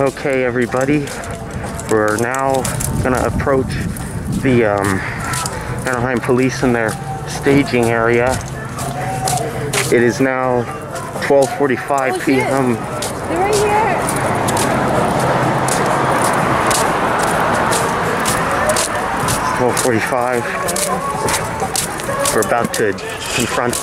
Okay, everybody, we're now gonna approach the um, Anaheim police in their staging area. It is now 12:45 Oh, p.m. They're right here. 12:45. We're about to confront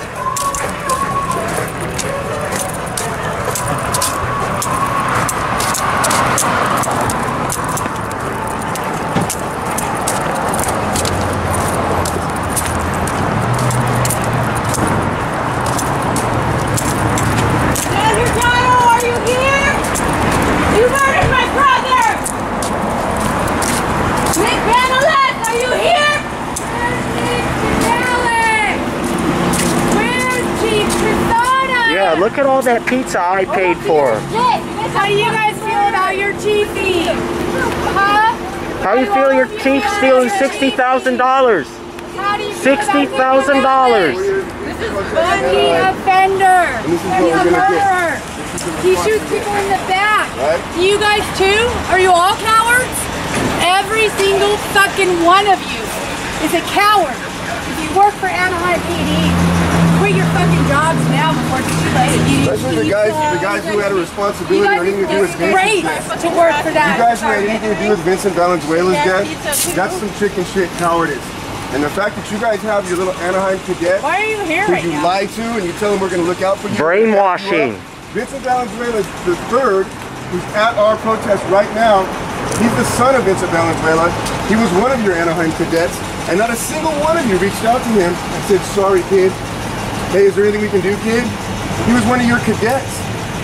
Andrew Connell, are you here? You murdered my brother! Nick Panelek, are you here? Nick Panelek! Where's Chief Persona? Yeah, look at all that pizza I paid for. How do you guys feel about your chiefy? Huh? How do you feel your chief stealing $60,000? How do you feel about $60,000. Bundy offender. this is He's a we're murderer. He shoots people in the back. Do you guys too? Are you all cowards? Every single fucking one of you is a coward. If you work for Anaheim PD, quit your fucking jobs now before it's too late. You- Especially the guys, the guys who had a responsibility guys or anything to do with it's great death. to work for that. You guys who had anything to do with Vincent Valenzuela's death, that's some chicken shit cowardice. And the fact that you guys have your little Anaheim cadet Why are you here who right you now? lie to and you tell them we're going to look out for you. Brainwashing. Vincent Valenzuela the third who's at our protest right now. He's the son of Vincent Valenzuela. He was one of your Anaheim cadets, and not a single one of you reached out to him and said, sorry, kid. Hey, is there anything we can do, kid? He was one of your cadets.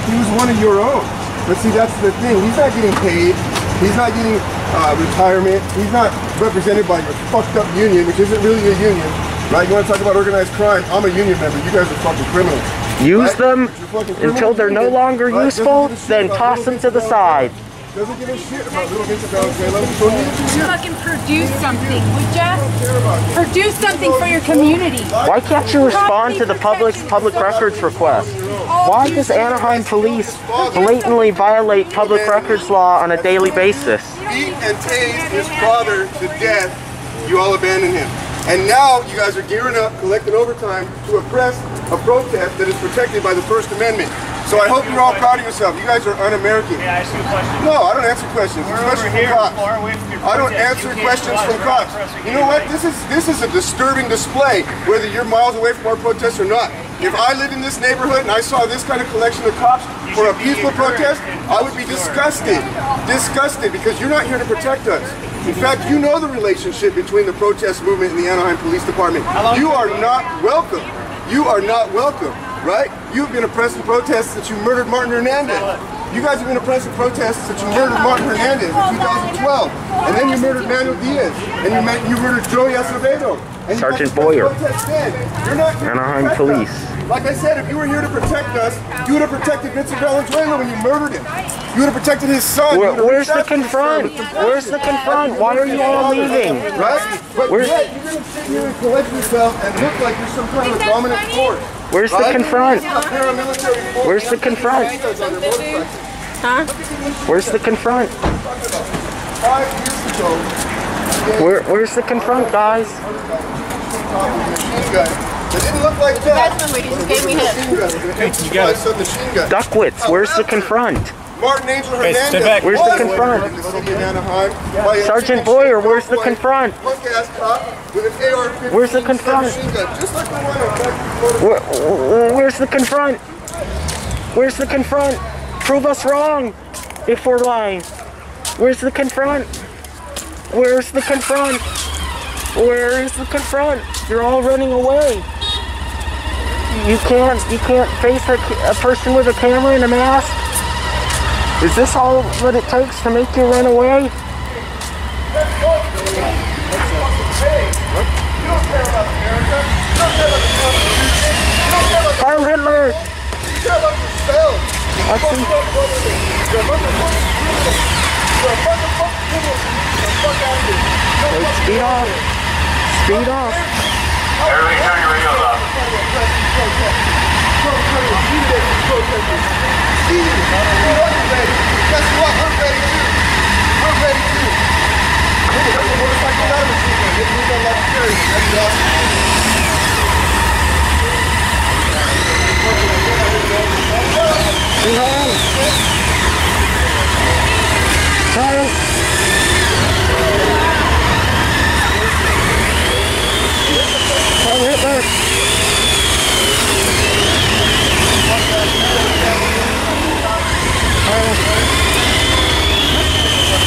He was one of your own. But see, that's the thing. He's not getting paid. He's not getting uh, retirement. He's not represented by your fucked up union, which isn't really a union. Right? You want to talk about organized crime? I'm a union member. You guys are fucking criminals. Use Right? them But you're fucking criminals until they're no longer right? Useful, give a shit then toss them to the side. Valenzuela. Doesn't give a shit about little Vincent Valenzuela. So neither do you. Fucking produce something, would ya? you. Produce something for your community. Why can't you respond to the public's public records request? Why does Anaheim police blatantly violate public records law on a daily basis? beat and tased his father to death, you all abandoned him. And now you guys are gearing up, collecting overtime to oppress a protest that is protected by the First Amendment. So I hope you're all proud of yourself. You guys are un-American. May I ask you a question? No, I don't answer questions, We're especially here, from cops. far away from your I don't answer questions from cops. You know what? This is this is a disturbing display, whether you're miles away from our protest or not. If I lived in this neighborhood and I saw this kind of collection of cops You for a peaceful protest, I would be disgusted. Disgusted because you're not here to protect us. In fact, you know the relationship between the protest movement and the Anaheim Police Department. You are not welcome. You are not welcome, right? You've been oppressed oppressing protests since you murdered Martin Hernandez. You guys have been oppressed oppressing protests since you murdered Martin Hernandez in 2012. And then you murdered Manuel Diaz. And you, ma- you murdered Joey Acevedo. And Sergeant Boyer. You're not Anaheim Police. us. Like I said, if you were here to protect us, you would have protected Vincent Valenzuela when you murdered him. You would have protected his son. Where, where's the out to his son confront? Where's the confront? Why are you all leaving? Right? But Where's- yet you're going to sit here and collect yourself and look like you're some kind of dominant force. Where's the confront? A paramilitary force. Where's the confront? Huh? Where's the confront? Five years ago, Where, where's the confront, guys? machine gun. It didn't look like that. That's when we just gave me hit. Machine gun. It was a machine gun. Duckwitz, where's the uh, confront? Martin Angel Hey, Hernandez. back. Where's the confront? the city of Anaheim by a Sergeant Boyer, where's the confront? Punk-ass cop with an AR-15 Where's the confront? machine gun, just like the one on Texas Where, where- where's the confront? Where's the confront? Prove us wrong if we're lying. Where's the confront? Where's the confront? Where is the confront? You're all running away. You can't, you can't face a, a person with a camera and a mask. Is this all that it takes to make you run away? Heil Hitler! I see. Speed off. Speed off. It. Awesome. Oh, hit back.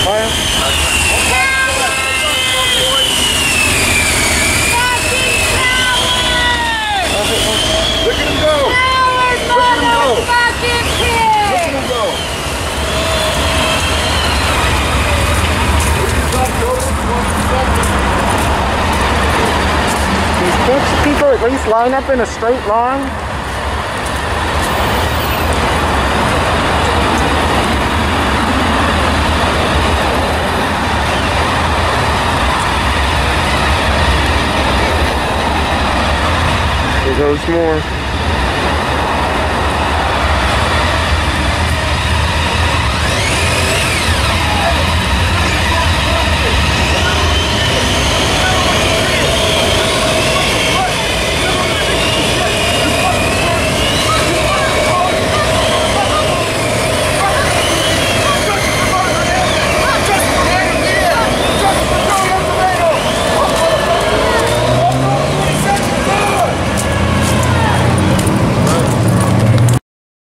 Fire. Look at him go. Look at him go. Look at him go. Can't people at least line up in a straight line? There goes more.